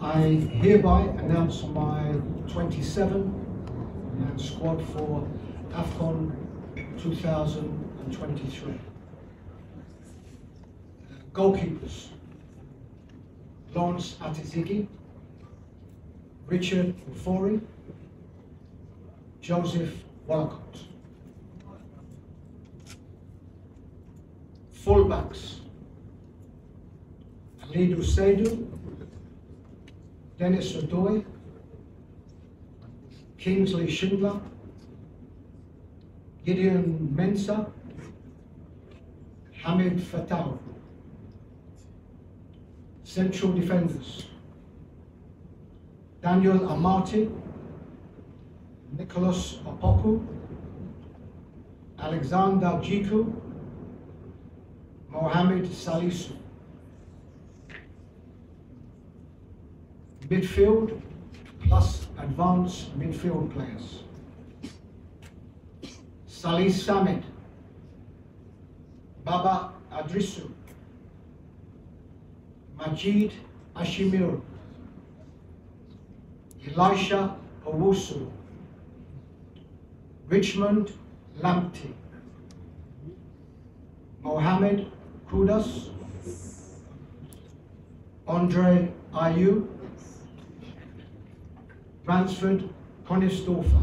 I hereby announce my 27 man squad for AFCON 2023. Goalkeepers Lawrence Ati-Zigi, Richard Ofori, Joseph Wollacott. Fullbacks Alidu Seidu, Dennis Odoi, Kingsley Schindler, Gideon Mensah, Hamid Fattah. Central defenders, Daniel Amartey, Nicholas Opoku, Alexander Djiku, Mohamed Salisu. Midfield plus advanced midfield players. Salis Samed, Baba Iddrisu, Majeed Ashimeru, Elisha Owusu, Richmond Lamptey, Mohammed Kudus, Andre Ayew, Ransford Königsdörffer.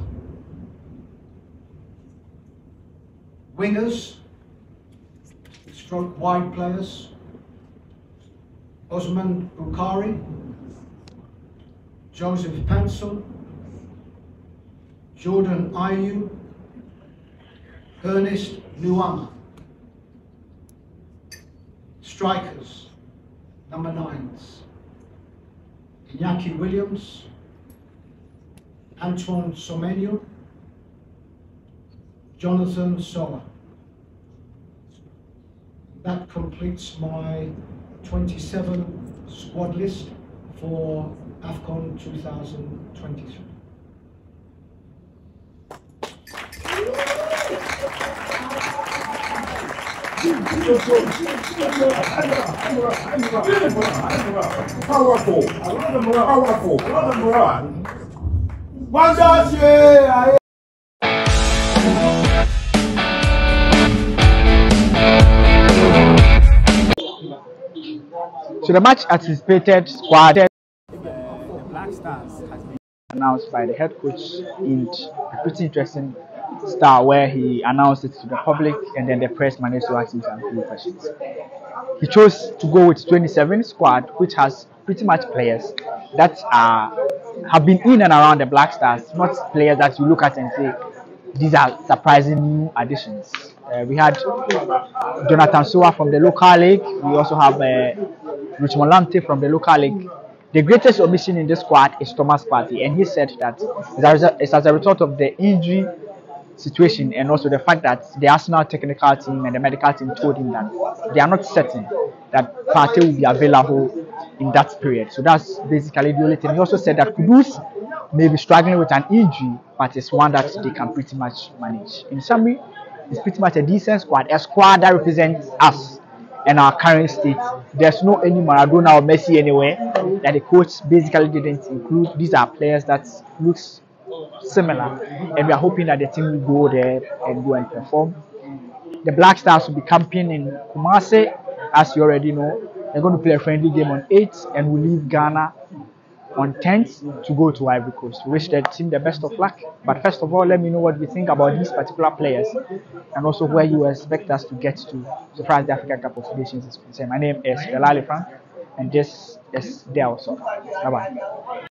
Wingers, stroke wide players, Osman Bukari, Joseph Paintsil, Jordan Ayew, Ernest Nuamah. Strikers, number nines, Iñaki Williams, Antoine Semenyo, Jonathan Sowah. That completes my 27 squad list for AFCON 2023. Powerful. Powerful. Wanda ṣe ayé. So the much anticipated squad Black Stars has been announced by the head coach in a pretty interesting style where he announced it to the public and then the press managed to ask him some few questions. He chose to go with 27 squad, which has pretty much players that are have been in and around the Black Stars, not players that you look at and say these are surprising new additions. Uh, we had Jonathan Sowah from the local league. We also have uh, Richmond Lamptey from the local league. The greatest omission in this squad is Thomas Partey, and he said that it's as a- it's as a result of the injury situation and also the fact that the Arsenal technical team and the medical team told him that they are not certain that Partey will be available in that period. So that's basically the only thing. He also said that Kudus may be struggling with an injury, but it's one that they can pretty much manage. In summary, it's pretty much a decent squad, a squad that represents us and our current state. There's no any Maradona or Messi anywhere that the coach basically didn't include. These are players that looks similar, and we are hoping that the team will go there and go and perform. The Black Stars will be camping in Kumasi, as you already know. They're going to play a friendly game on 8th and we leave Ghana on 10th to go to Ivory Coast. Wish the team the best of luck. But first of all, let me know what you think about these particular players and also where you expect us to get to so far as the African Cup of Nations is concerned. My name is Delali Frank, and this is Del Bye bye.